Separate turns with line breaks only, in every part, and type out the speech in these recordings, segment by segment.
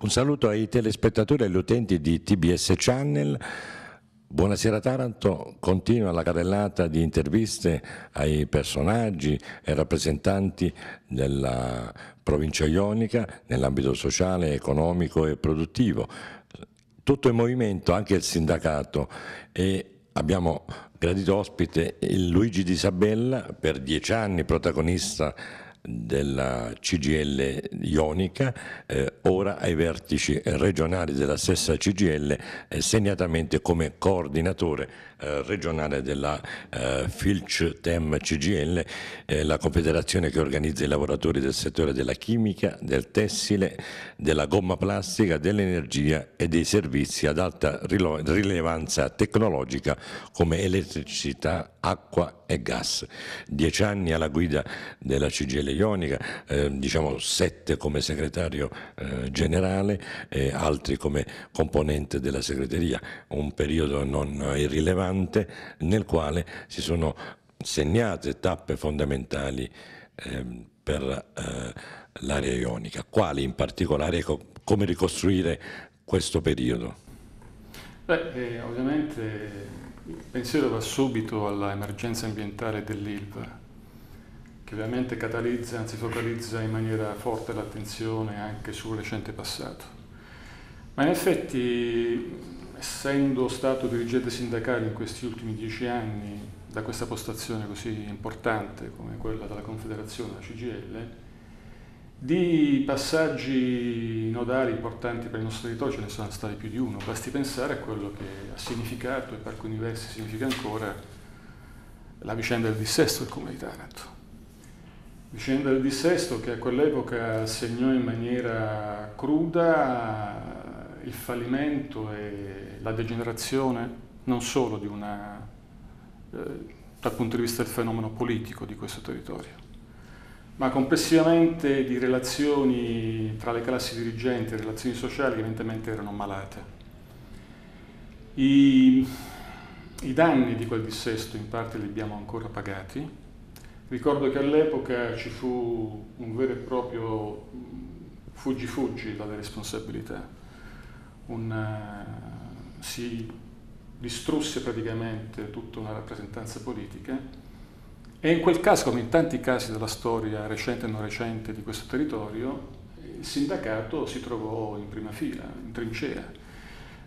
Un saluto ai telespettatori e agli utenti di TBS Channel. Buonasera Taranto, continua la carrellata di interviste ai personaggi e rappresentanti della provincia ionica nell'ambito sociale, economico e produttivo. Tutto il movimento, anche il sindacato e abbiamo gradito ospite Luigi Di Sabella, per dieci anni protagonista della CGL Ionica, eh, ora ai vertici regionali della stessa CGL, eh, segnatamente come coordinatore eh, regionale della eh, Filch Tem CGL, eh, la confederazione che organizza i lavoratori del settore della chimica, del tessile, della gomma plastica, dell'energia e dei servizi ad alta rilevanza tecnologica come elettricità, acqua e gas. Dieci anni alla guida della CGL Ionica, eh, diciamo sette come segretario eh, generale e altri come componente della segreteria, un periodo non irrilevante nel quale si sono segnate tappe fondamentali eh, per l'area ionica. Quali in particolare, come ricostruire questo periodo?
Beh, eh, ovviamente il pensiero va subito all'emergenza ambientale dell'ILVA, che ovviamente catalizza, anzi focalizza in maniera forte l'attenzione anche sul recente passato. Ma in effetti, essendo stato dirigente sindacale in questi ultimi dieci anni, da questa postazione così importante come quella della Confederazione, la CGL, di passaggi nodali importanti per il nostro territorio ce ne sono stati più di uno, basti pensare a quello che ha significato e per alcuni versi significa ancora la vicenda del dissesto del Comune di Taranto. Vicenda del dissesto che a quell'epoca segnò in maniera cruda il fallimento e la degenerazione non solo una, eh, dal punto di vista del fenomeno politico di questo territorio, ma complessivamente di relazioni tra le classi dirigenti, relazioni sociali che evidentemente erano malate. I, I, danni di quel dissesto in parte li abbiamo ancora pagati. Ricordo che all'epoca ci fu un vero e proprio fuggi-fuggi dalle responsabilità. Un, uh, si distrusse praticamente tutta una rappresentanza politica e in quel caso, come in tanti casi della storia recente e non recente di questo territorio, il sindacato si trovò in prima fila, in trincea,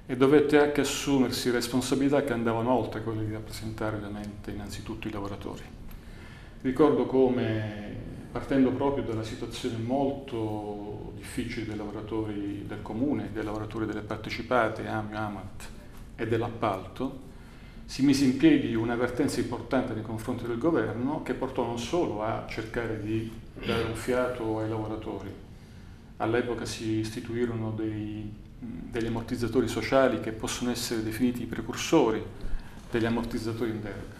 e dovette anche assumersi responsabilità che andavano oltre quelle di rappresentare ovviamente innanzitutto i lavoratori. Ricordo come, partendo proprio dalla situazione molto difficile dei lavoratori del comune, dei lavoratori delle partecipate, AMIO, AMAT e dell'appalto, si mise in piedi un'avvertenza importante nei confronti del governo che portò non solo a cercare di dare un fiato ai lavoratori, all'epoca si istituirono dei, degli ammortizzatori sociali che possono essere definiti i precursori degli ammortizzatori in deroga,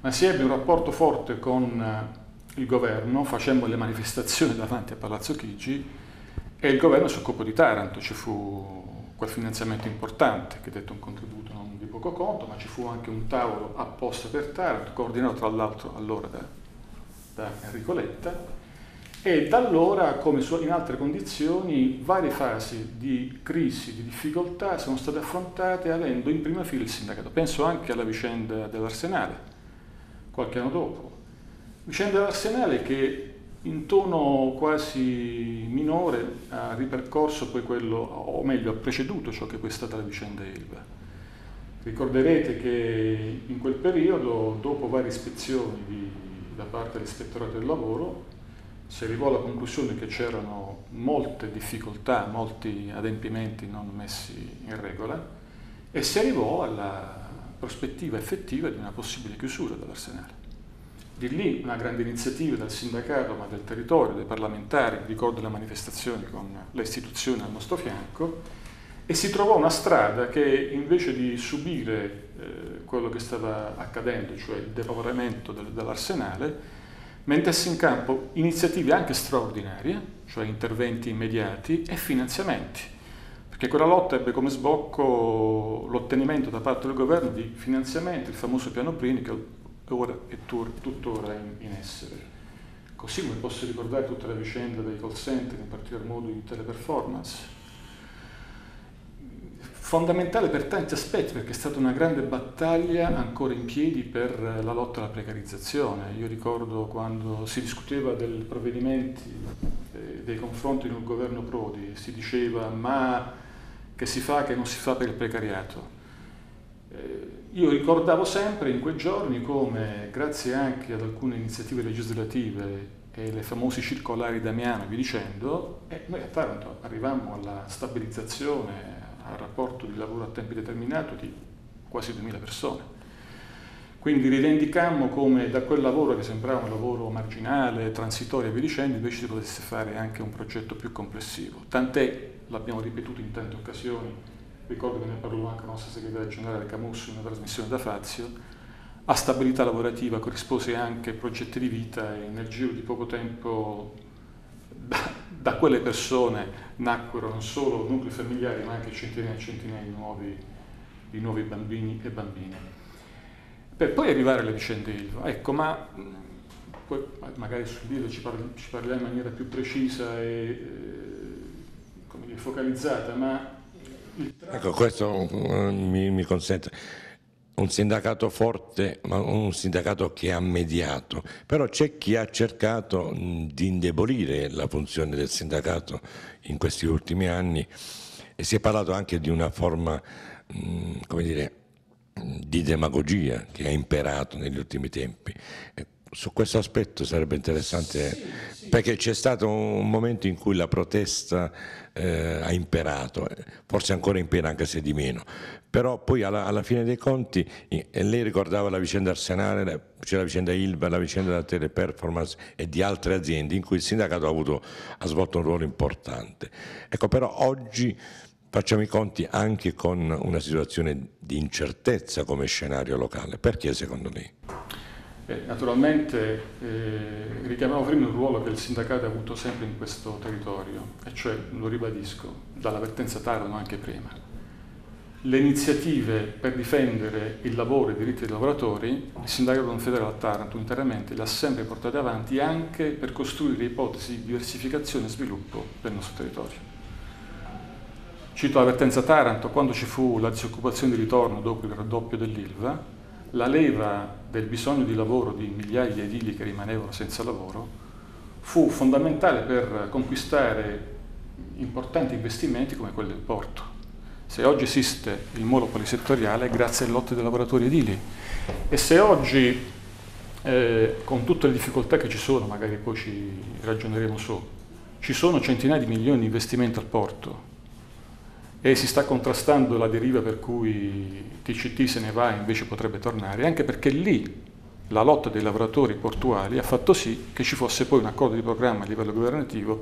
ma si ebbe un rapporto forte con il governo, facemmo le manifestazioni davanti a Palazzo Chigi e il governo si occupò di Taranto, ci fu quel finanziamento importante che dette un contributo poco conto, ma ci fu anche un tavolo apposta per Taranto, coordinato tra l'altro allora da, da Enrico Letta, e da allora, come in altre condizioni, varie fasi di crisi, di difficoltà sono state affrontate avendo in prima fila il sindacato. Penso anche alla vicenda dell'Arsenale, qualche anno dopo. Vicenda dell'Arsenale che in tono quasi minore ha ripercorso poi quello, o meglio ha preceduto ciò che poi è stata la vicenda Elba. Ricorderete che in quel periodo, dopo varie ispezioni di, da parte dell'ispettorato del lavoro, si arrivò alla conclusione che c'erano molte difficoltà, molti adempimenti non messi in regola e si arrivò alla prospettiva effettiva di una possibile chiusura dell'arsenale. Di lì una grande iniziativa del sindacato, ma del territorio, dei parlamentari, ricordo le manifestazioni con le istituzioni al nostro fianco, e si trovò una strada che invece di subire eh, quello che stava accadendo, cioè il depauperamento del, dell'arsenale, mettesse in campo iniziative anche straordinarie, cioè interventi immediati e finanziamenti, perché quella lotta ebbe come sbocco l'ottenimento da parte del governo di finanziamenti, il famoso piano Brini, che ora è tuttora in essere. Così come posso ricordare tutta la vicenda dei call center, in particolar modo di teleperformance, fondamentale per tanti aspetti perché è stata una grande battaglia ancora in piedi per la lotta alla precarizzazione. Io ricordo quando si discuteva dei provvedimenti eh, dei confronti del governo Prodi, si diceva ma che si fa, che non si fa per il precariato. Eh, io ricordavo sempre in quei giorni come, grazie anche ad alcune iniziative legislative e le famose circolari Damiano vi dicendo, eh, noi a Taranto arrivammo alla stabilizzazione, al rapporto di lavoro a tempo determinato di quasi 2000 persone. Quindi rivendicammo come da quel lavoro che sembrava un lavoro marginale, transitorio e via dicendo, invece si potesse fare anche un progetto più complessivo. Tant'è, l'abbiamo ripetuto in tante occasioni, ricordo che ne parlò anche la nostra segretaria generale Camus in una trasmissione da Fazio, a stabilità lavorativa corrispose anche progetti di vita e nel giro di poco tempo da, quelle persone nacquero non solo nuclei familiari ma anche centinaia e centinaia di nuovi, di nuovi bambini e bambine. Per poi arrivare alle vicende ILVA. Ecco, ma poi magari sul video ci, parli, ci parliamo in maniera più precisa e eh, dire, focalizzata, ma...
Ecco, questo uh, mi, mi consente un sindacato forte, ma un sindacato che ha mediato, però c'è chi ha cercato di indebolire la funzione del sindacato in questi ultimi anni e si è parlato anche di una forma, come dire, di demagogia che ha imperato negli ultimi tempi. Su questo aspetto sarebbe interessante, sì, sì. perché c'è stato un momento in cui la protesta eh, ha imperato, forse ancora impera anche se di meno, però poi alla, alla fine dei conti, e lei ricordava la vicenda Arsenale, c'è la vicenda Ilva, la vicenda della Teleperformance e di altre aziende in cui il sindacato ha, avuto, ha svolto un ruolo importante. Ecco, però oggi facciamo i conti anche con una situazione di incertezza come scenario locale. Perché secondo lei?
Naturalmente eh, richiamavo prima il ruolo che il sindacato ha avuto sempre in questo territorio, e cioè, lo ribadisco, dall'avvertenza Taranto anche prima. Le iniziative per difendere il lavoro e i diritti dei lavoratori, il sindacato confederale a Taranto interamente le ha sempre portate avanti anche per costruire ipotesi di diversificazione e sviluppo del nostro territorio. Cito l'avvertenza Taranto, quando ci fu la disoccupazione di ritorno dopo il raddoppio dell'ILVA, la leva del bisogno di lavoro di migliaia di edili che rimanevano senza lavoro fu fondamentale per conquistare importanti investimenti come quelli del porto. Se oggi esiste il molo polisettoriale è grazie alle lotte dei lavoratori edili e se oggi, eh, con tutte le difficoltà che ci sono, magari poi ci ragioneremo su, ci sono centinaia di milioni di investimenti al porto, e si sta contrastando la deriva per cui TCT se ne va e invece potrebbe tornare, anche perché lì la lotta dei lavoratori portuali ha fatto sì che ci fosse poi un accordo di programma a livello governativo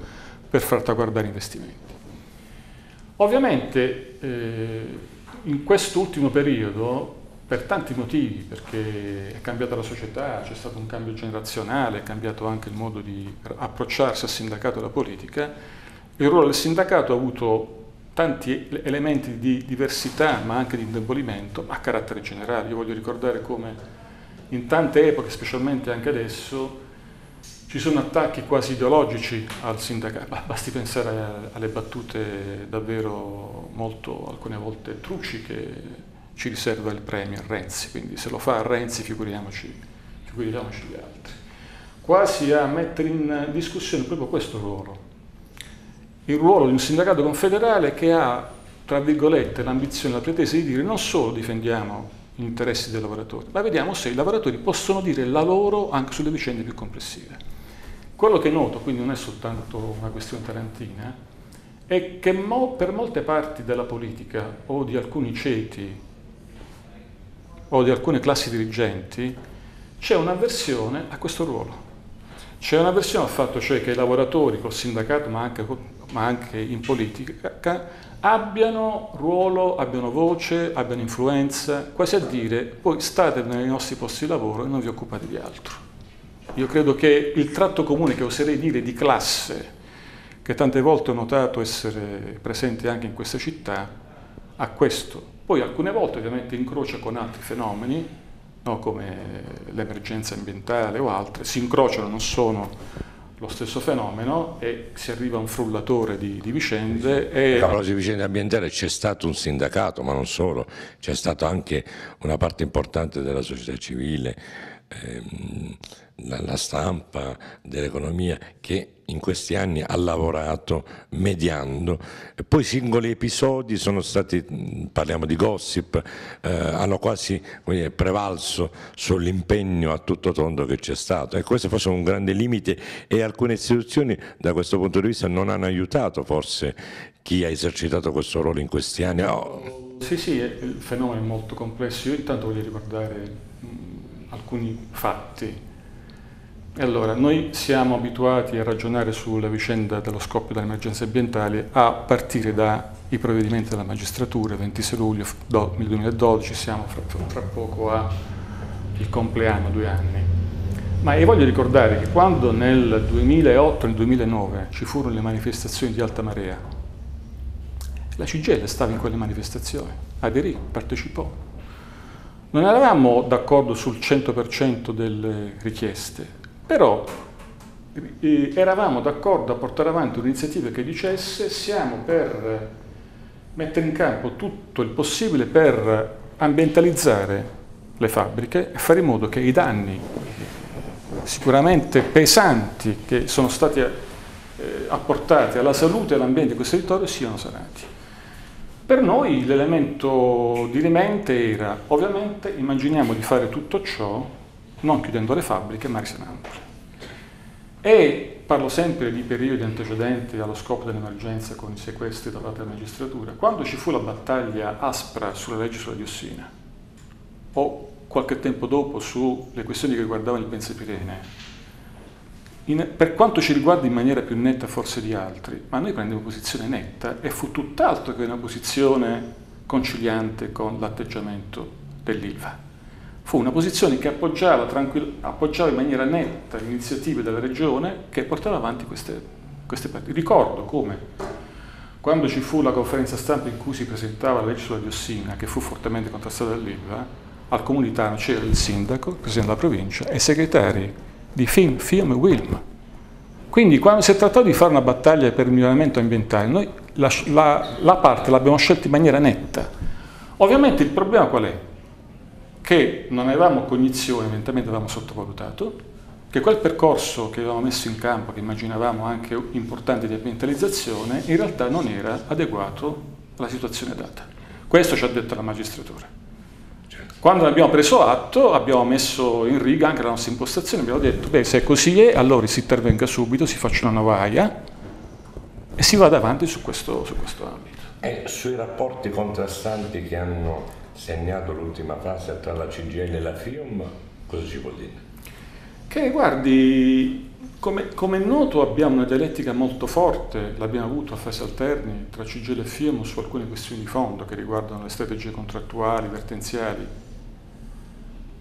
per far traguardare investimenti. Ovviamente eh, in quest'ultimo periodo, per tanti motivi, perché è cambiata la società, c'è stato un cambio generazionale, è cambiato anche il modo di approcciarsi al sindacato e alla politica, il ruolo del sindacato ha avuto tanti elementi di diversità ma anche di indebolimento a carattere generale. Io voglio ricordare come in tante epoche, specialmente anche adesso, ci sono attacchi quasi ideologici al sindacato, basti pensare alle battute davvero molto, alcune volte truci che ci riserva il Premier Renzi, quindi se lo fa Renzi figuriamoci, figuriamoci gli altri. Quasi a mettere in discussione proprio questo ruolo, il ruolo di un sindacato confederale che ha, tra virgolette, l'ambizione, la pretesa di dire non solo difendiamo gli interessi dei lavoratori, ma vediamo se i lavoratori possono dire la loro anche sulle vicende più complessive. Quello che noto, quindi non è soltanto una questione tarantina, è che mo, per molte parti della politica o di alcuni ceti o di alcune classi dirigenti c'è un'avversione a questo ruolo. C'è un'avversione al fatto cioè che i lavoratori col sindacato, ma anche ma anche in politica, abbiano ruolo, abbiano voce, abbiano influenza, quasi a dire poi state nei nostri posti di lavoro e non vi occupate di altro. Io credo che il tratto comune che oserei dire di classe, che tante volte ho notato essere presente anche in questa città, ha questo. Poi alcune volte ovviamente incrocia con altri fenomeni, no, come l'emergenza ambientale o altre, si incrociano, non sono lo stesso fenomeno e si arriva a un frullatore di, di vicende. E...
A proposito di vicende ambientali c'è stato un sindacato, ma non solo, c'è stata anche una parte importante della società civile, ehm, la, la stampa, dell'economia che in questi anni ha lavorato mediando, e poi singoli episodi sono stati, parliamo di gossip, eh, hanno quasi dire, prevalso sull'impegno a tutto tondo che c'è stato e questo forse è un grande limite e alcune istituzioni da questo punto di vista non hanno aiutato forse chi ha esercitato questo ruolo in questi anni.
Oh. Sì, sì, il fenomeno è molto complesso, io intanto voglio ricordare alcuni fatti allora, noi siamo abituati a ragionare sulla vicenda dello scoppio delle emergenze ambientali a partire dai provvedimenti della magistratura, 26 luglio 2012, siamo fra, fra poco al compleanno, due anni. Ma io voglio ricordare che quando nel 2008 e nel 2009 ci furono le manifestazioni di alta marea, la CGL stava in quelle manifestazioni, aderì, partecipò. Non eravamo d'accordo sul 100% delle richieste, però eh, eravamo d'accordo a portare avanti un'iniziativa che dicesse siamo per mettere in campo tutto il possibile per ambientalizzare le fabbriche e fare in modo che i danni sicuramente pesanti che sono stati eh, apportati alla salute e all'ambiente di questo territorio siano sanati. Per noi l'elemento di rimente era, ovviamente, immaginiamo di fare tutto ciò non chiudendo le fabbriche ma risanandole. E parlo sempre di periodi antecedenti allo scopo dell'emergenza con i sequestri da parte della magistratura. Quando ci fu la battaglia aspra sulla legge sulla diossina, o qualche tempo dopo sulle questioni che riguardavano il benzepirene, in, per quanto ci riguarda in maniera più netta forse di altri, ma noi prendemmo posizione netta e fu tutt'altro che una posizione conciliante con l'atteggiamento dell'ILVA fu una posizione che appoggiava, appoggiava in maniera netta le iniziative della regione che portava avanti queste, queste partite. Ricordo come quando ci fu la conferenza stampa in cui si presentava la legge sulla diossina, che fu fortemente contrastata dall'ILVA, al comunitano c'era il sindaco, il presidente della provincia e i segretari di FIM, FIM e WILM. Quindi quando si è trattato di fare una battaglia per il miglioramento ambientale, noi la, la, la parte l'abbiamo scelta in maniera netta. Ovviamente il problema qual è? che non avevamo cognizione, evidentemente avevamo sottovalutato, che quel percorso che avevamo messo in campo, che immaginavamo anche importante di ambientalizzazione, in realtà non era adeguato alla situazione data. Questo ci ha detto la magistratura. Quando ne abbiamo preso atto, abbiamo messo in riga anche la nostra impostazione, abbiamo detto, beh, se così è, allora si intervenga subito, si faccia una nuova AIA e si vada avanti su questo, su questo ambito.
E sui rapporti contrastanti che hanno segnato l'ultima fase tra la CGL e la FIOM, cosa ci vuol dire?
Che guardi, come, come, è noto abbiamo una dialettica molto forte, l'abbiamo avuto a fasi alterni tra CGL e FIOM su alcune questioni di fondo che riguardano le strategie contrattuali, vertenziali.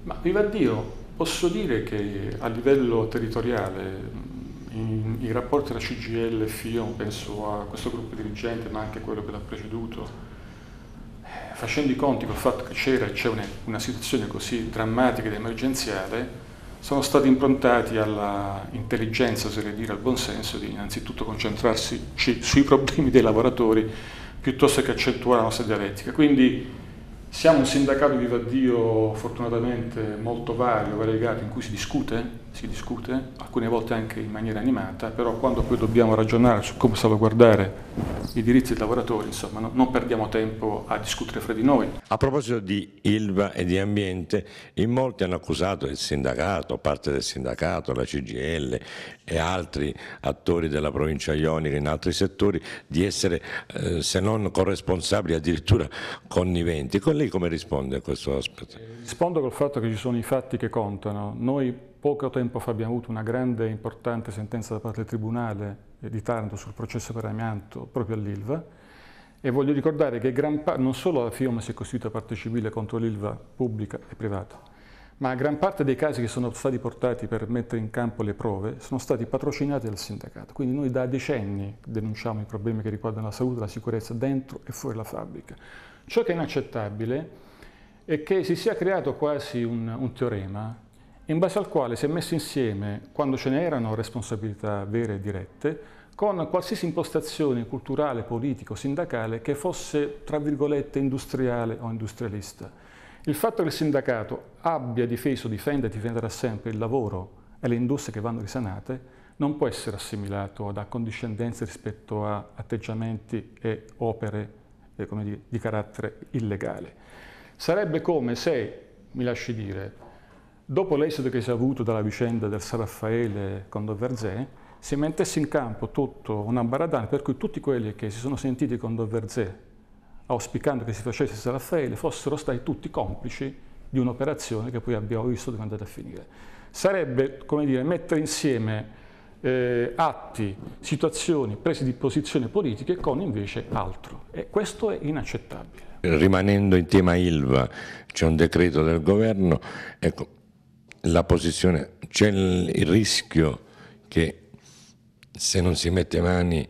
Ma viva Dio, posso dire che a livello territoriale in, i rapporti tra CGL e FIOM, penso a questo gruppo dirigente ma anche a quello che l'ha preceduto, facendo i conti col fatto che c'era e c'è una, una, situazione così drammatica ed emergenziale, sono stati improntati alla intelligenza, oserei dire, al buonsenso di innanzitutto concentrarsi sui problemi dei lavoratori piuttosto che accentuare la nostra dialettica. Quindi siamo un sindacato, viva Dio, fortunatamente molto vario, variegato, in cui si discute, si discute, alcune volte anche in maniera animata, però quando poi dobbiamo ragionare su come salvaguardare i diritti dei lavoratori, insomma, no, non perdiamo tempo a discutere fra di noi.
A proposito di ILVA e di ambiente, in molti hanno accusato il sindacato, parte del sindacato, la CGL e altri attori della provincia ionica in altri settori di essere, eh, se non corresponsabili, addirittura conniventi. Con lei come risponde a questo aspetto?
Rispondo col fatto che ci sono i fatti che contano. Noi Poco tempo fa abbiamo avuto una grande e importante sentenza da parte del Tribunale di Taranto sul processo per amianto proprio all'ILVA e voglio ricordare che non solo la FIOM si è costituita parte civile contro l'ILVA pubblica e privata, ma gran parte dei casi che sono stati portati per mettere in campo le prove sono stati patrocinati dal sindacato. Quindi noi da decenni denunciamo i problemi che riguardano la salute e la sicurezza dentro e fuori la fabbrica. Ciò che è inaccettabile è che si sia creato quasi un, un teorema in base al quale si è messo insieme, quando ce n'erano responsabilità vere e dirette, con qualsiasi impostazione culturale, politico, sindacale che fosse, tra virgolette, industriale o industrialista. Il fatto che il sindacato abbia difeso, difende e difenderà sempre il lavoro e le industrie che vanno risanate non può essere assimilato ad accondiscendenze rispetto a atteggiamenti e opere eh, dire, di carattere illegale. Sarebbe come se, mi lasci dire, Dopo l'esito che si è avuto dalla vicenda del San Raffaele con Doverzé, si mettesse in campo tutto una baradana per cui tutti quelli che si sono sentiti con Doverzé, auspicando che si facesse San Raffaele, fossero stati tutti complici di un'operazione che poi abbiamo visto dove è andata a finire. Sarebbe, come dire, mettere insieme eh, atti, situazioni, prese di posizione politiche con invece altro. E questo è inaccettabile.
Rimanendo in tema ILVA, c'è un decreto del governo, ecco, la posizione, c'è il, rischio che se non si mette mani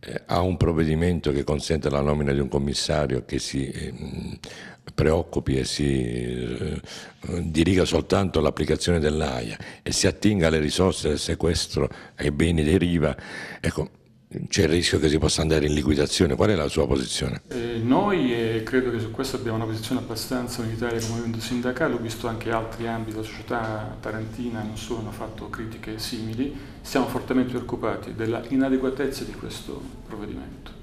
eh, a un provvedimento che consente la nomina di un commissario che si eh, preoccupi e si eh, diriga soltanto all'applicazione dell'AIA e si attinga alle risorse del sequestro ai beni dei Riva, ecco, c'è il rischio che si possa andare in liquidazione. Qual è la sua posizione?
Eh, noi, e credo che su questo abbiamo una posizione abbastanza unitaria come movimento sindacale, ho visto anche altri ambiti della società tarantina, non solo hanno fatto critiche simili, siamo fortemente preoccupati della inadeguatezza di questo provvedimento.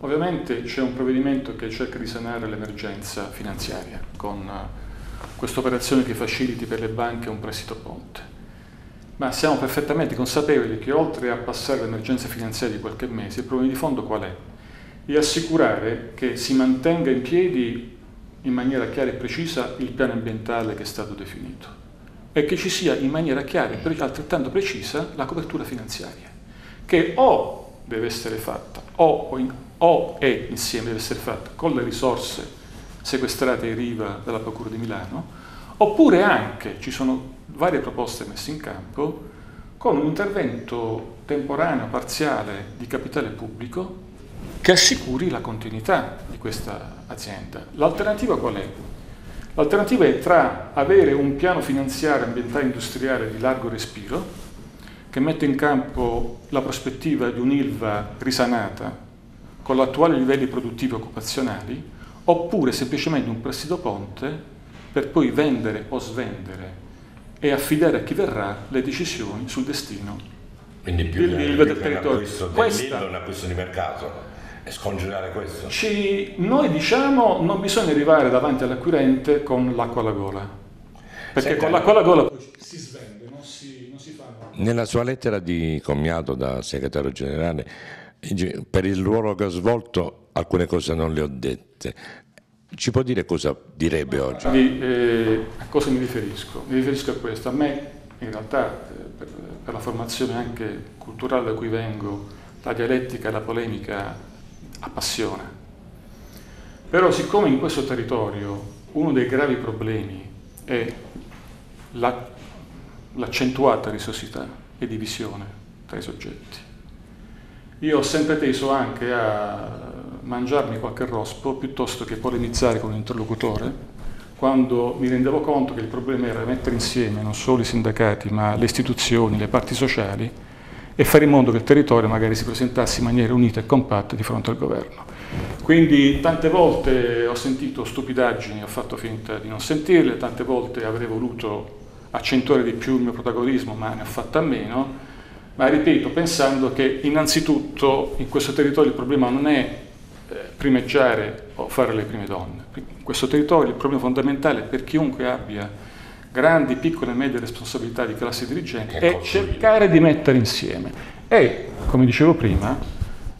Ovviamente c'è un provvedimento che cerca di sanare l'emergenza finanziaria con questa operazione che faciliti per le banche un prestito ponte ma siamo perfettamente consapevoli che oltre a passare l'emergenza finanziaria di qualche mese, il problema di fondo qual è? È assicurare che si mantenga in piedi in maniera chiara e precisa il piano ambientale che è stato definito e che ci sia in maniera chiara e altrettanto precisa la copertura finanziaria, che o deve essere fatta o, o è insieme deve essere fatta con le risorse sequestrate ai riva dalla Procura di Milano, oppure anche ci sono varie proposte messe in campo con un intervento temporaneo, parziale di capitale pubblico che assicuri la continuità di questa azienda. L'alternativa qual è? L'alternativa è tra avere un piano finanziario ambientale industriale di largo respiro, che mette in campo la prospettiva di un'ILVA risanata con l'attuale livelli produttivi occupazionali, oppure semplicemente un prestito ponte per poi vendere o svendere e affidare a chi verrà le decisioni sul destino
Quindi più del, del, del territorio. Questa è una questione di mercato e scongelare questo?
Ci, noi diciamo non bisogna arrivare davanti all'acquirente con l'acqua alla gola, perché Senta, con l'acqua alla gola poi si svende, non si, non si fa.
Nella sua lettera di commiato da segretario generale, per il ruolo che ho svolto alcune cose non le ho dette. Ci può dire cosa direbbe oggi?
Di, eh, a cosa mi riferisco? Mi riferisco a questo. A me, in realtà, eh, per, per, la formazione anche culturale da cui vengo, la dialettica e la polemica appassiona. Però siccome in questo territorio uno dei gravi problemi è la, l'accentuata risosità e divisione tra i soggetti, io ho sempre teso anche a mangiarmi qualche rospo piuttosto che polemizzare con un interlocutore quando mi rendevo conto che il problema era mettere insieme non solo i sindacati ma le istituzioni, le parti sociali e fare in modo che il territorio magari si presentasse in maniera unita e compatta di fronte al governo. Quindi tante volte ho sentito stupidaggini, ho fatto finta di non sentirle, tante volte avrei voluto accentuare di più il mio protagonismo ma ne ho fatto a meno, ma ripeto pensando che innanzitutto in questo territorio il problema non è eh, primeggiare o fare le prime donne. In questo territorio il problema fondamentale per chiunque abbia grandi, piccole e medie responsabilità di classe dirigente è cercare di mettere insieme. E, come dicevo prima,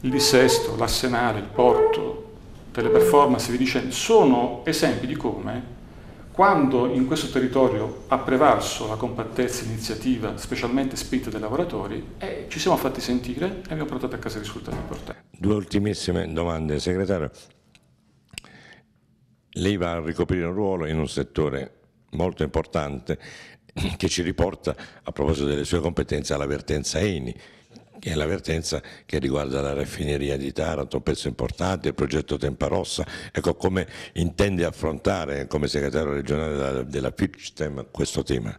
il dissesto, l'arsenale, il porto, delle performance, vi dicendo, sono esempi di come quando in questo territorio ha prevalso la compattezza l'iniziativa, specialmente spinta dai lavoratori, eh, ci siamo fatti sentire e abbiamo portato a casa risultati importanti.
Due ultimissime domande, segretario. Lei va a ricoprire un ruolo in un settore molto importante che ci riporta, a proposito delle sue competenze, all'avvertenza ENI che è l'avvertenza che riguarda la raffineria di Taranto, un pezzo importante, il progetto Temparossa. Ecco come intende affrontare come segretario regionale della, della questo tema?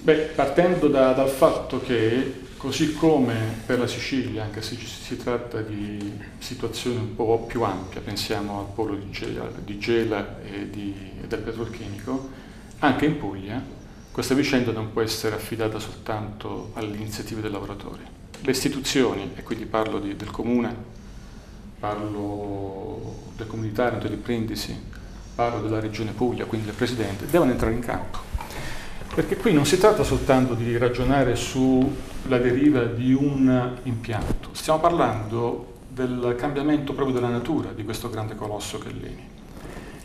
Beh, partendo da, dal fatto che così come per la Sicilia, anche se si tratta di situazioni un po' più ampie, pensiamo al polo di Gela, di Gela e, di, e del petrolchimico, anche in Puglia questa vicenda non può essere affidata soltanto alle iniziative dei lavoratori. Le istituzioni, e quindi parlo di, del comune, parlo del comunitario, di Prindisi, parlo della regione Puglia, quindi del presidente, devono entrare in campo perché qui non si tratta soltanto di ragionare sulla deriva di un impianto, stiamo parlando del cambiamento proprio della natura di questo grande colosso che è l'ENI.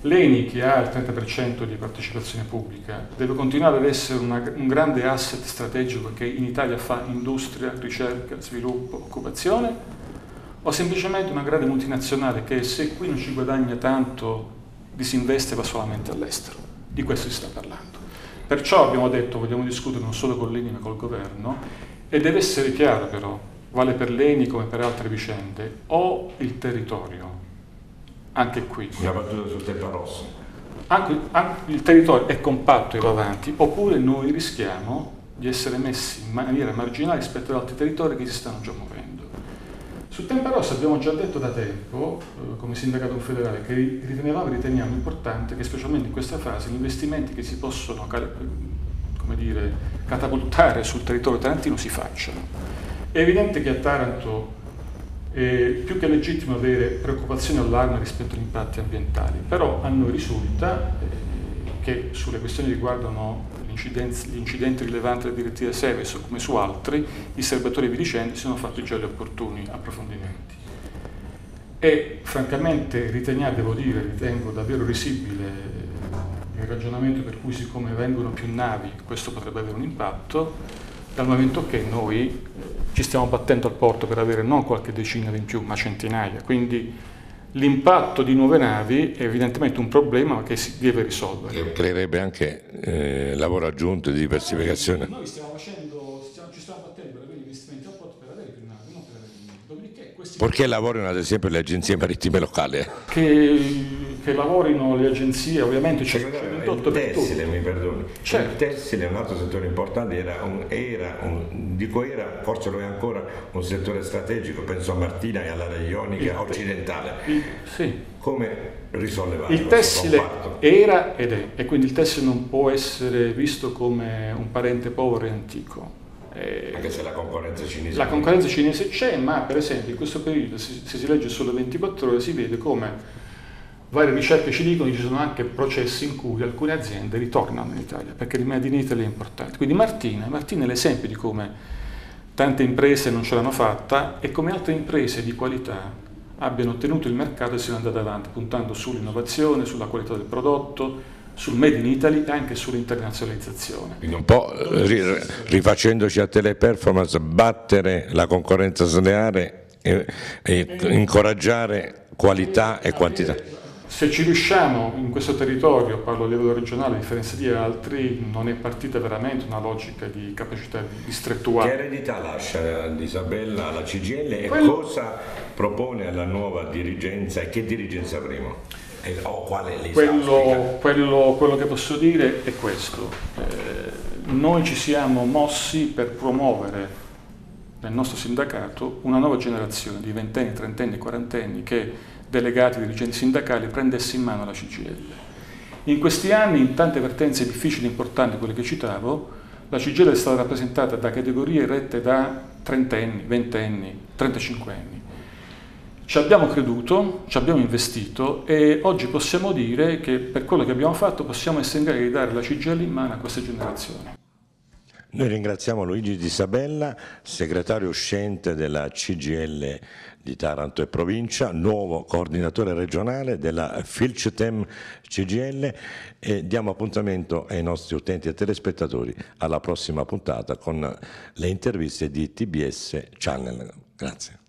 L'ENI, che ha il 30% di partecipazione pubblica, deve continuare ad essere una, un grande asset strategico che in Italia fa industria, ricerca, sviluppo, occupazione, o semplicemente una grande multinazionale che se qui non ci guadagna tanto disinveste e va solamente all'estero. Di questo si sta parlando. Perciò abbiamo detto vogliamo discutere non solo con l'ENI ma col governo e deve essere chiaro però, vale per l'ENI come per altre vicende, o il territorio, anche qui.
Una battuta sul tempo rosso.
Anche, anche il territorio è compatto e va avanti, oppure noi rischiamo di essere messi in maniera marginale rispetto ad altri territori che si stanno già muovendo. Sul Tempa Rossa abbiamo già detto da tempo, eh, come sindacato federale, che ritenevamo e riteniamo importante che specialmente in questa fase gli investimenti che si possono dire, catapultare sul territorio tarantino si facciano. È evidente che a Taranto è più che legittimo avere preoccupazioni e allarme rispetto agli impatti ambientali, però a noi risulta eh, che sulle questioni che riguardano gli incidenti rilevanti della direttiva Seveso come su altri, i serbatori vicendi si sono fatti già gli opportuni approfondimenti. E francamente riteniamo, devo dire, ritengo davvero risibile il ragionamento per cui siccome vengono più navi questo potrebbe avere un impatto, dal momento che noi eh, ci stiamo battendo al porto per avere non qualche decina in più, ma centinaia, quindi L'impatto di nuove navi è evidentemente un problema che si deve risolvere.
Che creerebbe anche eh, lavoro aggiunto di diversificazione.
Noi stiamo facendo, stiamo, ci stiamo battendo per avere investimenti al porto per avere più navi, non per avere più navi.
Dopodiché questi Perché lavorano ad esempio le agenzie marittime locali?
Che, che lavorino le agenzie, ovviamente c'è
il tessile, mi perdoni. Certo. Il tessile è un altro settore importante, era, un, era un, dico era, forse lo è ancora, un settore strategico, penso a Martina e all'area ionica occidentale.
Il, sì.
Come risollevarlo?
Il tessile era ed è, e quindi il tessile non può essere visto come un parente povero e antico.
Eh, Anche se la concorrenza cinese
La concorrenza cinese c'è, ma per esempio in questo periodo, se, se si legge solo 24 ore, si vede come Varie ricerche ci dicono che ci sono anche processi in cui alcune aziende ritornano in Italia, perché il Made in Italy è importante. Quindi Martina, Martina è l'esempio di come tante imprese non ce l'hanno fatta e come altre imprese di qualità abbiano ottenuto il mercato e siano andate avanti, puntando sull'innovazione, sulla qualità del prodotto, sul Made in Italy e anche sull'internazionalizzazione.
Quindi un po' rifacendoci a teleperformance, battere la concorrenza sleale e, e incoraggiare qualità e quantità.
Se ci riusciamo in questo territorio, parlo a livello regionale, a differenza di altri, non è partita veramente una logica di capacità di distrettuale.
Che eredità lascia Isabella alla CGL e Quello... cosa propone alla nuova dirigenza e che dirigenza avremo? E, o quale
quello, quello, quello, che posso dire è questo. Eh, noi ci siamo mossi per promuovere nel nostro sindacato una nuova generazione di ventenni, trentenni, quarantenni che delegati, dirigenti sindacali, prendesse in mano la CGL. In questi anni, in tante vertenze difficili e importanti, quelle che citavo, la CGL è stata rappresentata da categorie rette da trentenni, ventenni, 35 anni. Ci abbiamo creduto, ci abbiamo investito e oggi possiamo dire che per quello che abbiamo fatto possiamo essere in grado di dare la CGL in mano a questa generazione.
Noi ringraziamo Luigi Di Sabella, segretario uscente della CGL di Taranto e provincia, nuovo coordinatore regionale della Filcetem CGL e diamo appuntamento ai nostri utenti e telespettatori alla prossima puntata con le interviste di TBS Channel. Grazie.